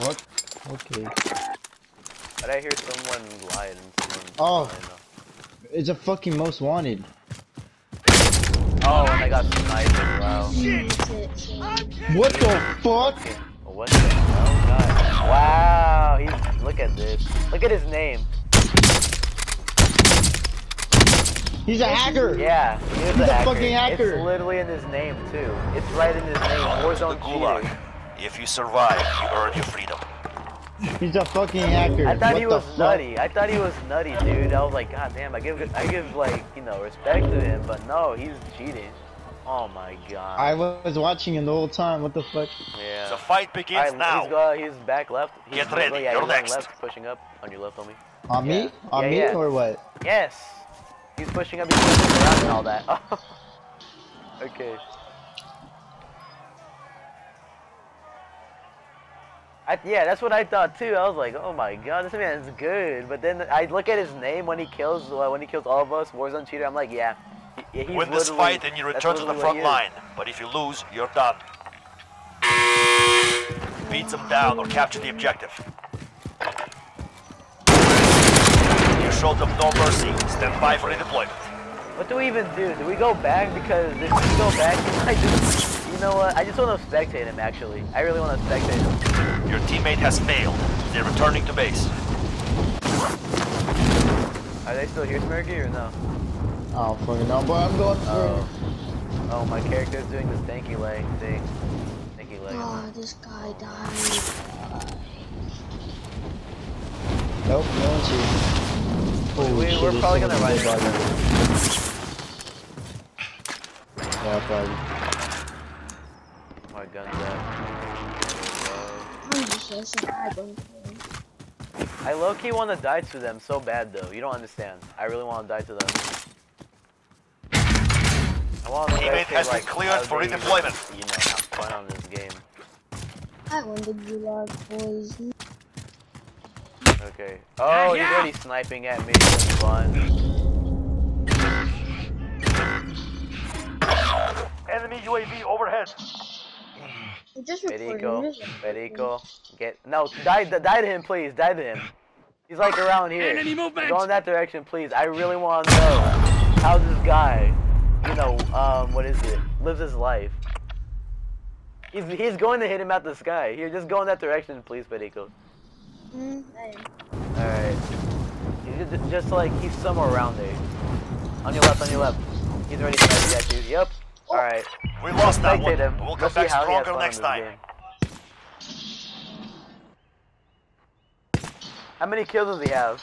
fuck? Okay. But I hear someone lied and someone. Oh. I. It's a fucking most wanted. Oh, and I got sniped. Wow. That's it, so- What the fuck? What the hell, God? Wow. He's look at this. Look at his name. He's a hacker! Yeah, he is He's a a hacker. fucking hacker. It's literally in his name too. It's right in his name. Welcome the Warzone Gulag. cheater. If you survive, you earn your freedom. He's a fucking hacker. I thought what he was fuck? nutty. I thought he was nutty, dude. I was like, God damn. I give, I give like, you know, respect to him, but no, he's cheating. Oh my god. I was watching him the whole time. What the fuck? yeah. The fight begins Alright, now. He's, uh, he's back left. He's Get ready, Yeah, you're he's on next. left, pushing up on your left, homie. On Yeah. me? On Yeah, me yeah. or what? Yes. He's pushing up. He's pushing around and all that. okay. I, yeah, that's what I thought too. I was like, oh my god, this man is good. But then I look at his name when he kills uh, when he kills all of us, Warzone cheater. I'm like, yeah, he, Win this fight and you return to the front line. But if you lose, you're done. Beat them down or capture the objective. You showed them no mercy. Stand by for redeployment. What do we even do? Do we go back? Because if we go back, might just, you know what? I just want to spectate him. Actually, I really want to spectate him. Your teammate has failed. They're returning to base. Are they still here, Smirky, or no? Oh, fucking no, boy. I'm going through. Oh, oh, my character's doing this tanky leg thing. Tanky leg. Oh, this guy died. Nope, no one's here. Holy We- shit, we're there's probably gonna many run dead into bodies. Yeah, probably. My gun's at. I'm just listening. I don't care. I low key want to die to them so bad though. You don't understand. I really want to die to them. I want to Teammate has been cleared for redeployment. You know, have fun on this game. I won the gulag, boys. Okay. Oh, he's already sniping at me. That's fun. Enemy UAV overhead. I just reported Federico, him. Federico, get no, die, die to him, please, die to him. He's like around here. Enemy movement! Go in that direction, please. I really want to know how this guy, you know, um, what is it, lives his life. He's he's going to hit him out the sky. Here, just go in that direction, please, Federico. Mm, All right. He's just, just like he's somewhere around there. On your left, on your left. He's already sniping at you. Yep. All right. We lost that one. Him. but We'll come Let's back how he has stronger next time. How many kills does he have?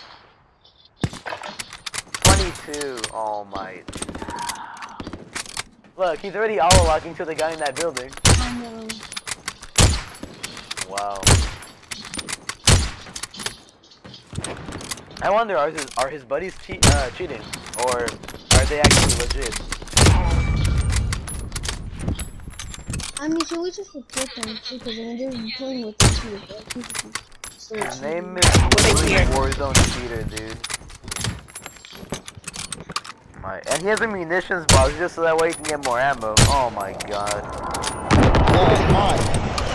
22. Oh my. Look, he's already auto locking to the guy in that building. Wow. I wonder, are his, are his buddies cheat, uh, cheating? Or are they actually legit? I mean, should we just report them too? Because when they're playing with the two, like, people still His cheating. name is Warzone Cheater, dude. My, and he has a munitions box just so that way he can get more ammo. Oh my god. Yeah, it's mine.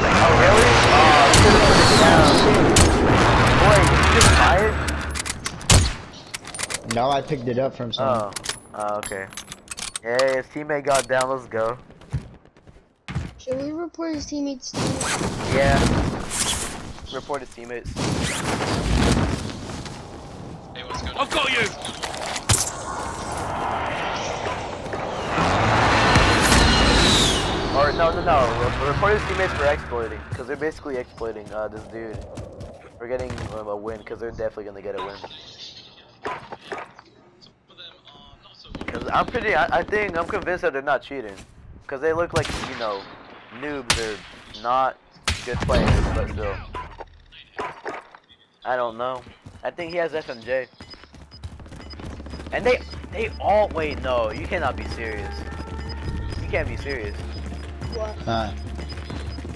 Oh really? Oh, you should've put it down. Boy, did you just buy it? No, I picked it up from someone. Oh. Oh, okay. Yeah, his teammate got down, let's go. Should we report his teammates too? Yeah. Report his teammates. Hey, what's good? I've got you! Or no, no, no. Report his teammates for exploiting, because they're basically exploiting uh, this dude. We're getting um, a win, because they're definitely gonna get a win. Cause I'm pretty, I, I think, I'm convinced that they're not cheating, because they look like you know, noobs are not good players, but still. I don't know. I think he has FMJ. And they, they all wait. No, you cannot be serious. You can't be serious. What? Uh,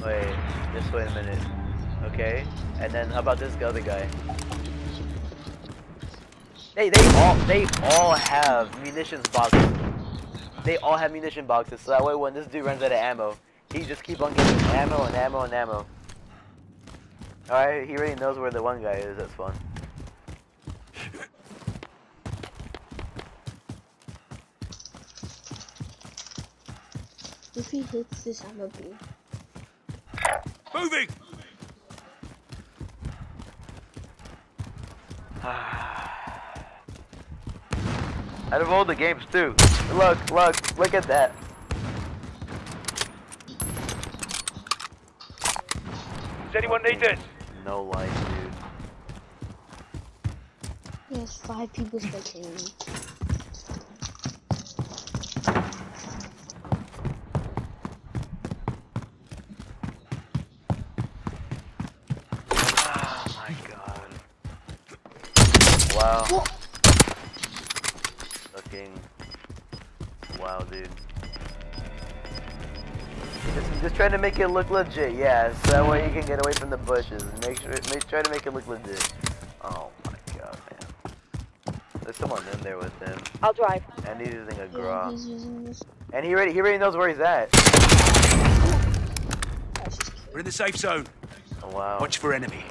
Wait, just wait a minute. Okay, and then how about this other guy? They they all they all have munitions boxes. They all have munition boxes, so that way when this dude runs out of ammo, he just keep on getting ammo and ammo and ammo. Alright, he already knows where the one guy is. That's fun. If he hits this, I'm a bee. Moving! Out of all the games too. Look, look, look at that. Does anyone need this? No life, dude. He has five people spectating me. Oh my god. Wow. Whoa. Trying to make it look legit, yeah. So that way you can get away from the bushes. Make sure, make, try to make it look legit. Oh my god, man. There's someone in there with him, I'll drive. and he's using a Yeah, grok. he's using this. And he already, he already knows where he's at. We're in the safe zone. Oh, wow. Watch for enemy.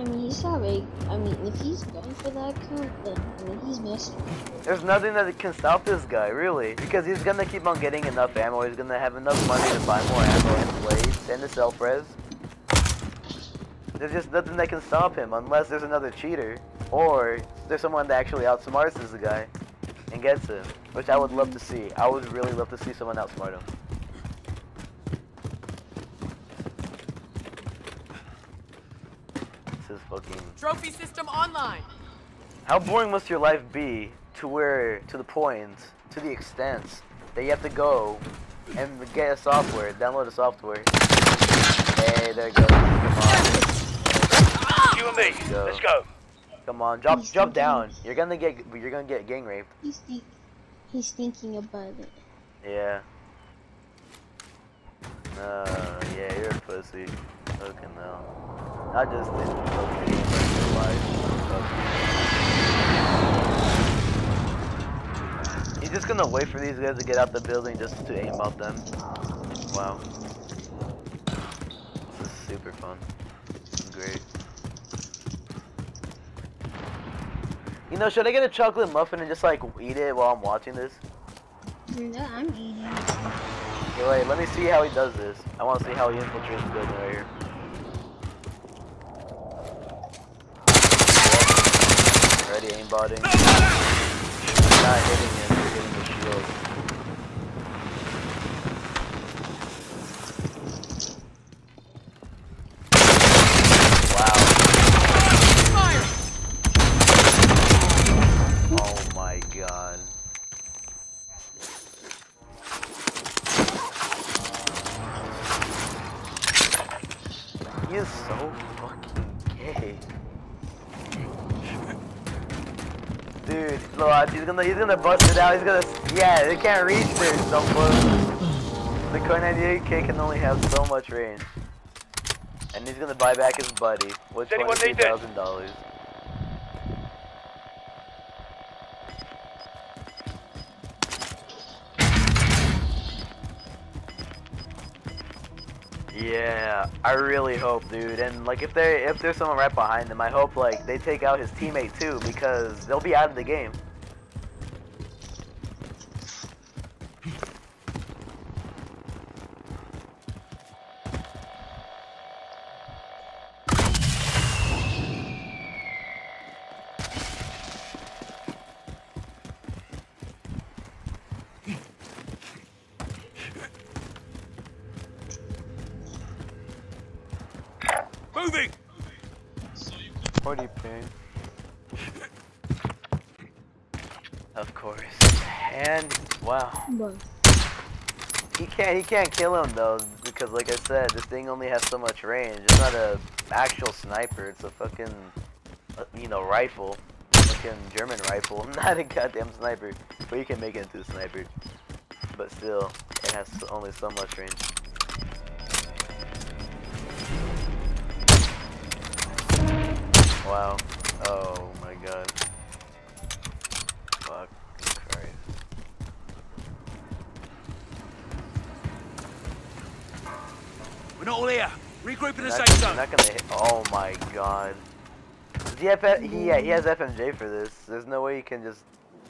I mean, he's not. I mean, if he's going for that count, then I mean, he's messing. There's nothing that can stop this guy, really. Because he's gonna keep on getting enough ammo, he's gonna have enough money to buy more ammo and blades and the self-res. There's just nothing that can stop him unless there's another cheater. Or there's someone that actually outsmarts this guy and gets him. Which I would love to see. I would really love to see someone outsmart him. This is fucking Trophy system online. how boring must your life be to where, to the point, to the extent that you have to go and get a software, download a software. Hey, there it goes. Come on, You and me. Go. Let's go. come on, jump, jump down. You're gonna get, you're gonna get gang raped. He's think, he's thinking about it. Yeah. Uh, yeah, you're a pussy. Fucking hell. I just didn't fucking game life. He's just gonna wait for these guys to get out the building just to aim at them. Wow. This is super fun. This is great. You know, should I get a chocolate muffin and just like eat it while I'm watching this? No, I'm eating. Okay, wait, let me see how he does this. I want to see how he infiltrates the building right here. Already aimbotting. Not hitting him, hitting the shield. Wow. Fire! Oh my god. He is so fucking gay. Dude, look, he's gonna he's gonna bust it out. He's gonna yeah, they can't reach there so close. The Kar 98K can only have so much range. And he's gonna buy back his buddy with Does anyone need this? thousand dollars. Yeah, I really hope, dude. And like, if they if there's someone right behind them, I hope like they take out his teammate too, because they'll be out of the game. Of course. And wow, he can't he can't kill him though because like I said, this thing only has so much range. It's not a actual sniper. It's a fucking uh, you know rifle, fucking German rifle, not a goddamn sniper. But you can make it into a sniper. But still, it has only so much range. Wow. Oh my god. Fuck Christ. We're not all here. Regroup in the Not, safe zone. not gonna hit. Oh my god. Does he, have, he, yeah, he has FMJ for this. There's no way he can just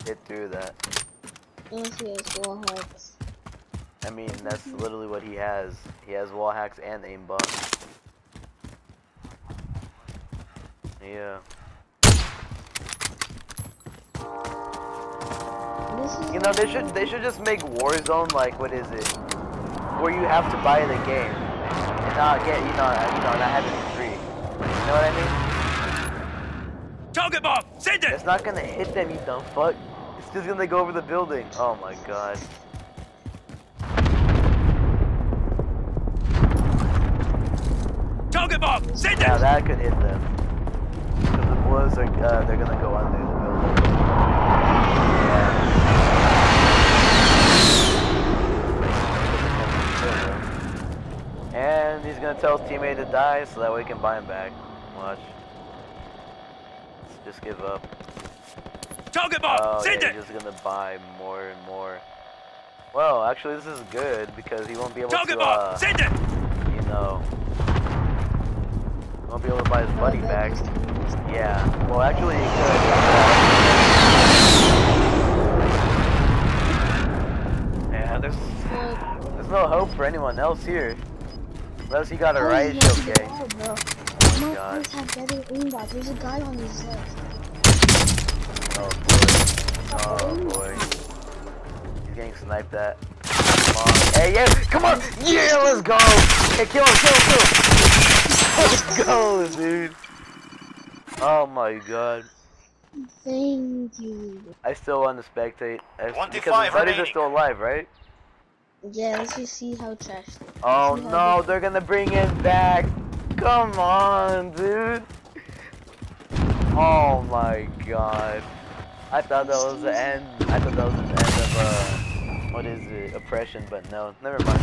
hit through that. Unless he has wall hacks. I mean, that's literally what he has. He has wall hacks and aimbot. Yeah. You know, they should they should just make Warzone like what is it? Where you have to buy the game not get you know you know not have for free. You know what I mean? Target bomb. Send it. It's not gonna hit them, you dumb fuck. It's just gonna go over the building. Oh my god. Target bomb. Send Yeah, it. that could hit them. Because the bullets are uh, they're gonna go under the building. Yeah. And he's gonna tell his teammate to die so that way he can buy him back. Watch. Let's just give up. Target bomb. Oh, Send yeah, it. he's just gonna buy more and more. Well, actually, this is good because he won't be able Target to, bomb. uh, Send it. you know, won't be able to buy his buddy back. Yeah. Well, actually, he could. Yeah, there's there's no hope for anyone else here. Unless you got a how right is he okay. Oh, oh not bro? No God. players have better aimbot. There's a guy on his left. Oh boy. Oh, oh boy. He's getting sniped at. Come on. Hey, yeah, come on! Yeah, let's go! Hey, kill him, kill him, kill him! Let's go, dude! Oh my god. Thank you. I still want to spectate. I, 25 because the buddies are remaining. still alive, right? Yeah, let's just see how trash. Oh See how no, they- they're gonna bring it back. Come on, dude. Oh my god. I thought that was the end. I thought that was the end of uh, what is it, oppression? But no, never mind.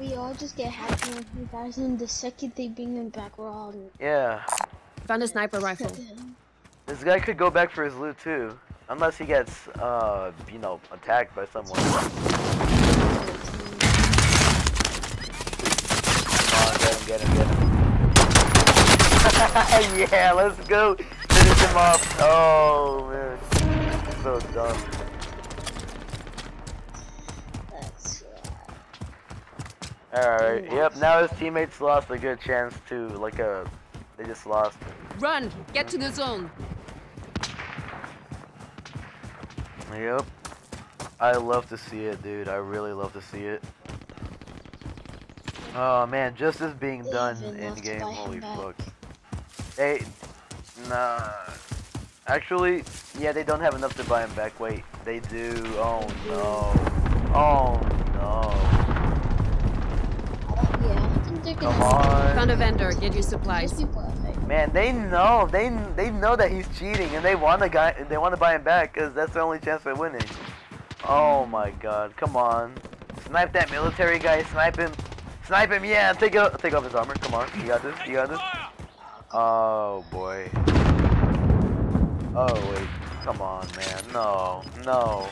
We all just get hacked and you guys, and the second they bring him back, we're all. Yeah, Found a sniper rifle. this guy could go back for his loot too, unless he gets uh, you know, attacked by someone. Come on, get him, get him, get him. yeah, let's go. Finish him off. Oh man, so dumb. All right. Yep. Now his teammates lost a good chance to like a. They just lost. Run! Get to the zone. Yep. I love to see it, dude. I really love to see it. Oh man, just justice being They done in game, Holy back. fuck. They. Nah. Actually, yeah, they don't have enough to buy him back. Wait, they do. Oh no. Oh no. yeah, I think they're gonna. Come on. Found a vendor. Get you These supplies. Man, they know. They they know that he's cheating, and they want the guy. They want to buy him back because that's the only chance they're winning. Oh my God! Come on, snipe that military guy. Snipe him. Snipe him. Yeah, take out take off his armor. Come on, you got this. You got this. Oh boy. Oh wait. Come on, man. No. No.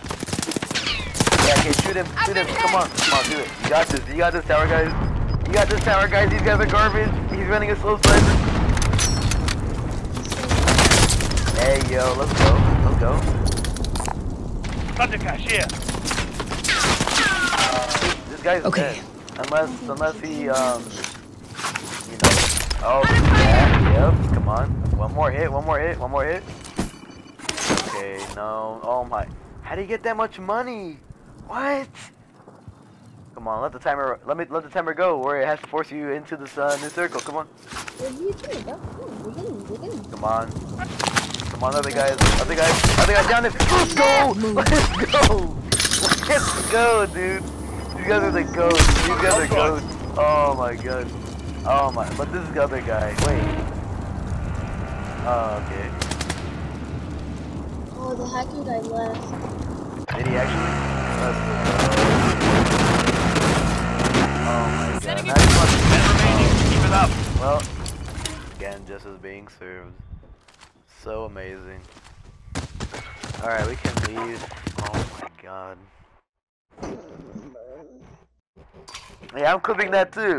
Yeah, okay, shoot him. Shoot him. Come on. Come on, do it. You got this. You got this, tower guys. You got this, tower guys. These guys are garbage. He's running a slow sniper. Hey, yo, let's go. Let's go. Thundercash here. This guy's Okay. dead. Unless, unless he, um, you know. Oh, yeah, yep. Come on. One more hit. One more hit. One more hit. Okay, no. Oh my. How do you get that much money? What? Come on, let the timer. Let me let the timer go. Where it has to force you into the sun, the circle. Come on. What do you think? That's cool. We're getting, we're getting. Come on. Come on, other guys. Other guys. Other guys down there. Let's go. Let's go. Let's go, dude. You guys are the ghosts. These guys are ghosts. Oh my god. Oh my. But this is the other guy. Wait. Oh, okay. Oh, the hacker guy left. Did he actually? Let's. Oh my god. Setting That's fun. Ten remaining. Keep it up. Well, again, just as being served. So amazing. Alright, we can leave. Oh my god. Yeah, I'm clipping that too.